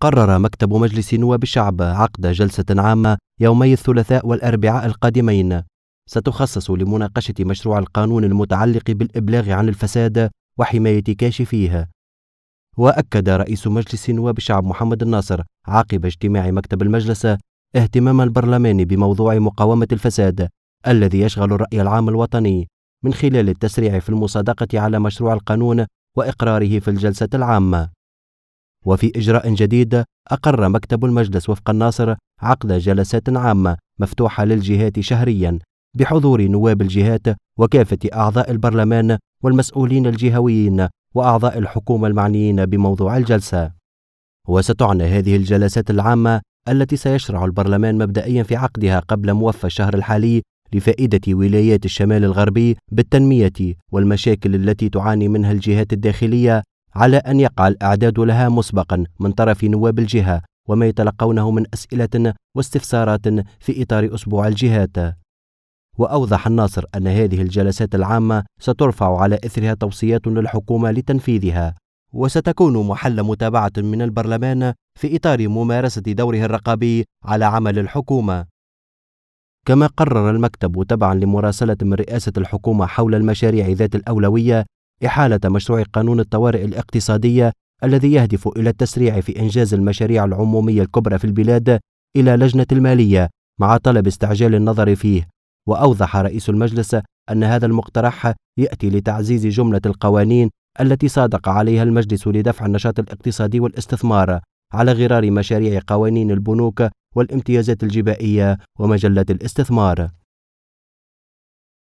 قرر مكتب مجلس نواب الشعب عقد جلسة عامة يومي الثلاثاء والأربعاء القادمين. ستخصص لمناقشة مشروع القانون المتعلق بالإبلاغ عن الفساد وحماية كاشفيه وأكد رئيس مجلس نواب الشعب محمد الناصر عقب اجتماع مكتب المجلس اهتمام البرلمان بموضوع مقاومة الفساد الذي يشغل الرأي العام الوطني من خلال التسريع في المصادقة على مشروع القانون وإقراره في الجلسة العامة. وفي إجراء جديد أقر مكتب المجلس وفق الناصر عقد جلسات عامة مفتوحة للجهات شهريا بحضور نواب الجهات وكافة أعضاء البرلمان والمسؤولين الجهويين وأعضاء الحكومة المعنيين بموضوع الجلسة. وستعنى هذه الجلسات العامة التي سيشرع البرلمان مبدئيا في عقدها قبل موفى الشهر الحالي لفائدة ولايات الشمال الغربي بالتنمية والمشاكل التي تعاني منها الجهات الداخلية على أن يقع الإعداد لها مسبقا من طرف نواب الجهة وما يتلقونه من أسئلة واستفسارات في إطار أسبوع الجهات. وأوضح الناصر أن هذه الجلسات العامة سترفع على إثرها توصيات للحكومة لتنفيذها. وستكون محل متابعة من البرلمان في إطار ممارسة دوره الرقابي على عمل الحكومة. كما قرر المكتب تبعا لمراسلة من رئاسة الحكومة حول المشاريع ذات الأولوية إحالة مشروع قانون الطوارئ الاقتصادية الذي يهدف إلى التسريع في إنجاز المشاريع العمومية الكبرى في البلاد إلى لجنة المالية مع طلب استعجال النظر فيه. وأوضح رئيس المجلس أن هذا المقترح يأتي لتعزيز جملة القوانين التي صادق عليها المجلس لدفع النشاط الاقتصادي والاستثمار على غرار مشاريع قوانين البنوك والامتيازات الجبائية ومجلة الاستثمار.